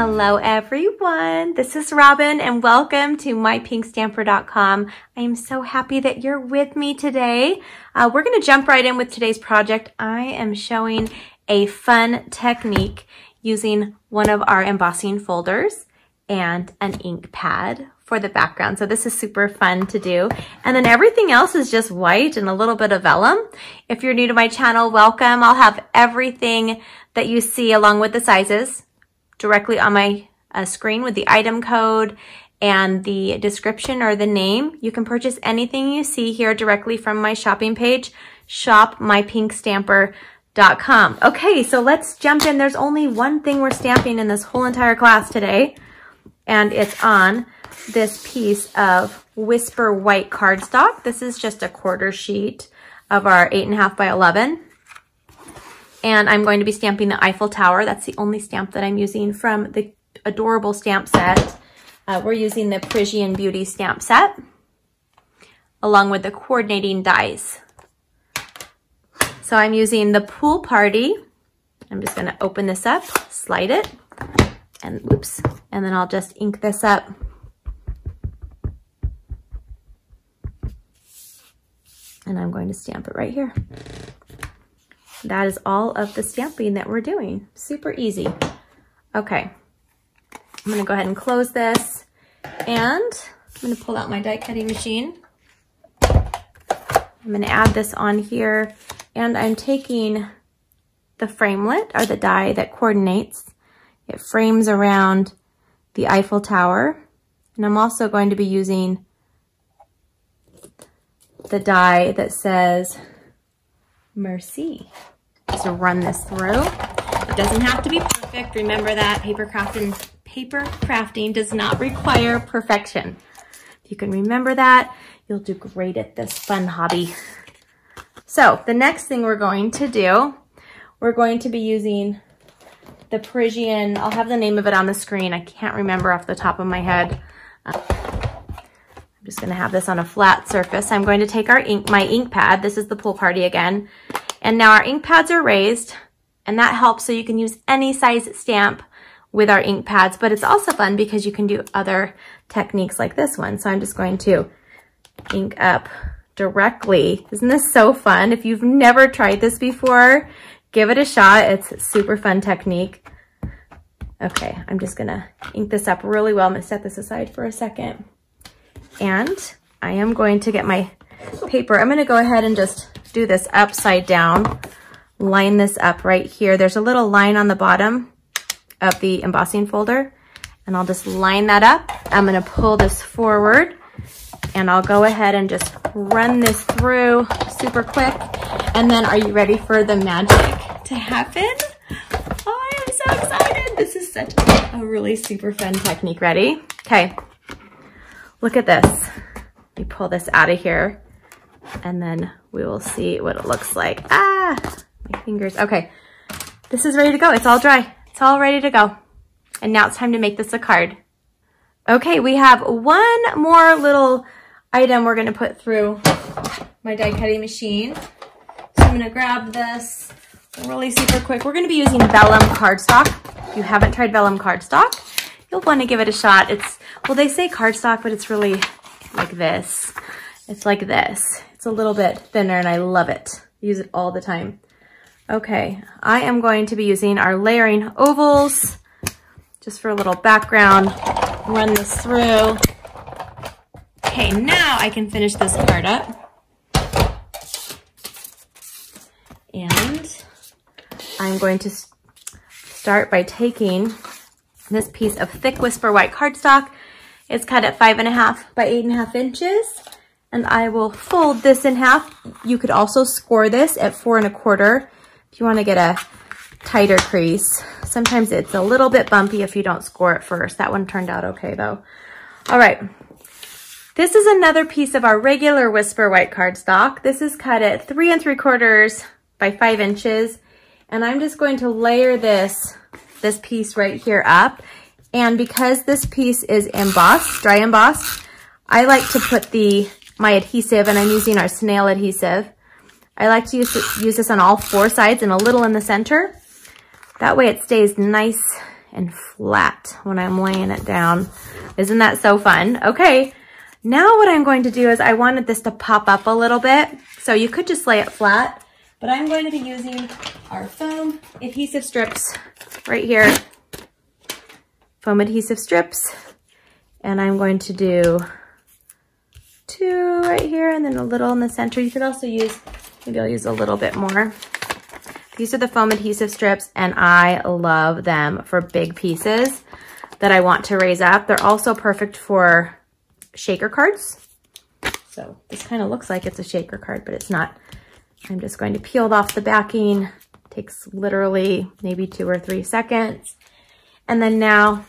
Hello everyone, this is Robin and welcome to mypinkstamper.com. I am so happy that you're with me today. Uh, we're gonna jump right in with today's project. I am showing a fun technique using one of our embossing folders and an ink pad for the background. So this is super fun to do. And then everything else is just white and a little bit of vellum. If you're new to my channel, welcome. I'll have everything that you see along with the sizes directly on my uh, screen with the item code and the description or the name. You can purchase anything you see here directly from my shopping page, shopmypinkstamper.com. Okay, so let's jump in. There's only one thing we're stamping in this whole entire class today, and it's on this piece of Whisper White cardstock. This is just a quarter sheet of our 8.5 by 11. And I'm going to be stamping the Eiffel Tower. That's the only stamp that I'm using from the adorable stamp set. Uh, we're using the Parisian Beauty stamp set along with the coordinating dies. So I'm using the Pool Party. I'm just gonna open this up, slide it, and oops, and then I'll just ink this up. And I'm going to stamp it right here that is all of the stamping that we're doing. Super easy. Okay, I'm gonna go ahead and close this and I'm gonna pull out my die cutting machine. I'm gonna add this on here and I'm taking the framelit or the die that coordinates. It frames around the Eiffel Tower. And I'm also going to be using the die that says Merci. So run this through. It doesn't have to be perfect. Remember that paper crafting, paper crafting does not require perfection. If you can remember that, you'll do great at this fun hobby. So the next thing we're going to do, we're going to be using the Parisian, I'll have the name of it on the screen. I can't remember off the top of my head. Uh, just gonna have this on a flat surface. I'm going to take our ink, my ink pad. This is the pool party again. And now our ink pads are raised and that helps so you can use any size stamp with our ink pads, but it's also fun because you can do other techniques like this one. So I'm just going to ink up directly. Isn't this so fun? If you've never tried this before, give it a shot. It's super fun technique. Okay, I'm just gonna ink this up really well. I'm gonna set this aside for a second. And I am going to get my paper. I'm gonna go ahead and just do this upside down, line this up right here. There's a little line on the bottom of the embossing folder and I'll just line that up. I'm gonna pull this forward and I'll go ahead and just run this through super quick. And then are you ready for the magic to happen? Oh, I'm so excited. This is such a really super fun technique. Ready? Okay, look at this. Me pull this out of here and then we will see what it looks like. Ah, my fingers. Okay, this is ready to go. It's all dry. It's all ready to go. And now it's time to make this a card. Okay, we have one more little item we're gonna put through my die cutting machine. So I'm gonna grab this really super quick. We're gonna be using vellum cardstock. If you haven't tried vellum cardstock, you'll wanna give it a shot. It's, well, they say cardstock, but it's really like this. It's like this. It's a little bit thinner and I love it. use it all the time. Okay, I am going to be using our layering ovals just for a little background. Run this through. Okay, now I can finish this card up. And I'm going to start by taking this piece of thick Whisper White cardstock. is cut at five and a half by eight and a half inches and I will fold this in half. You could also score this at four and a quarter if you want to get a tighter crease. Sometimes it's a little bit bumpy if you don't score it first. That one turned out okay though. All right. This is another piece of our regular Whisper White cardstock. This is cut at three and three quarters by five inches. And I'm just going to layer this, this piece right here up. And because this piece is embossed, dry embossed, I like to put the my adhesive and I'm using our snail adhesive. I like to use, use this on all four sides and a little in the center. That way it stays nice and flat when I'm laying it down. Isn't that so fun? Okay, now what I'm going to do is I wanted this to pop up a little bit. So you could just lay it flat, but I'm going to be using our foam adhesive strips right here. Foam adhesive strips. And I'm going to do two right here and then a little in the center. You could also use, maybe I'll use a little bit more. These are the foam adhesive strips and I love them for big pieces that I want to raise up. They're also perfect for shaker cards. So this kind of looks like it's a shaker card, but it's not. I'm just going to peel off the backing. Takes literally maybe two or three seconds. And then now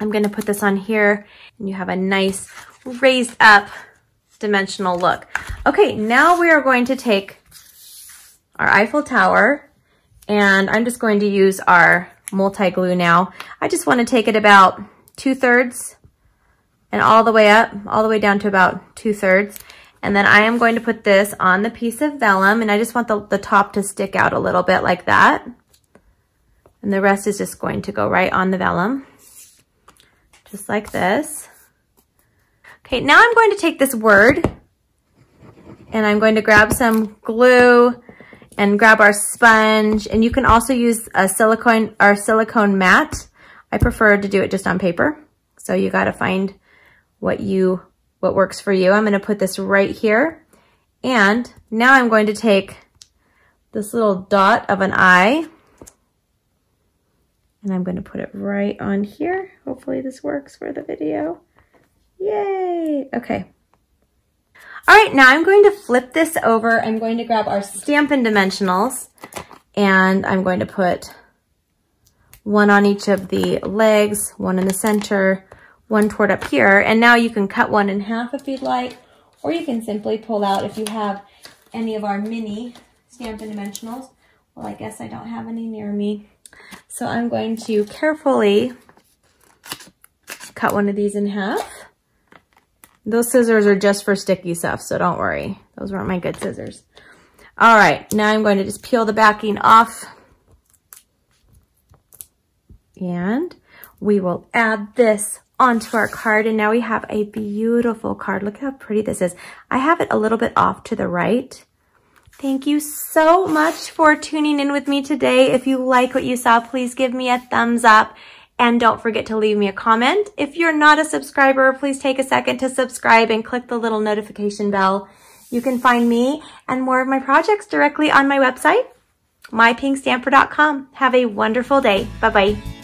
I'm to put this on here and you have a nice raised up dimensional look. Okay, now we are going to take our Eiffel Tower and I'm just going to use our multi-glue now. I just want to take it about two-thirds and all the way up, all the way down to about two-thirds. And then I am going to put this on the piece of vellum and I just want the, the top to stick out a little bit like that. And the rest is just going to go right on the vellum, just like this. Okay, now I'm going to take this word and I'm going to grab some glue and grab our sponge. And you can also use a silicone, our silicone mat. I prefer to do it just on paper. So you got to find what you, what works for you. I'm going to put this right here. And now I'm going to take this little dot of an eye and I'm going to put it right on here. Hopefully this works for the video. Yay! Okay. All right, now I'm going to flip this over. I'm going to grab our Stampin' Dimensionals and I'm going to put one on each of the legs, one in the center, one toward up here. And now you can cut one in half if you'd like, or you can simply pull out if you have any of our mini Stampin' Dimensionals. Well, I guess I don't have any near me. So I'm going to carefully cut one of these in half. Those scissors are just for sticky stuff, so don't worry. Those weren't my good scissors. All right, now I'm going to just peel the backing off. And we will add this onto our card. And now we have a beautiful card. Look how pretty this is. I have it a little bit off to the right. Thank you so much for tuning in with me today. If you like what you saw, please give me a thumbs up. And don't forget to leave me a comment. If you're not a subscriber, please take a second to subscribe and click the little notification bell. You can find me and more of my projects directly on my website, mypinkstamper.com. Have a wonderful day. Bye-bye.